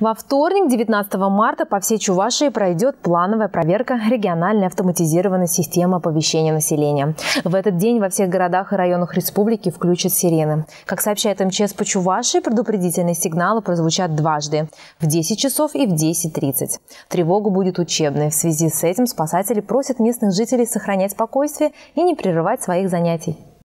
Во вторник, 19 марта, по всей Чувашии пройдет плановая проверка региональной автоматизированной системы оповещения населения. В этот день во всех городах и районах республики включат сирены. Как сообщает МЧС по Чувашии, предупредительные сигналы прозвучат дважды – в 10 часов и в 10.30. Тревога будет учебной. В связи с этим спасатели просят местных жителей сохранять спокойствие и не прерывать своих занятий.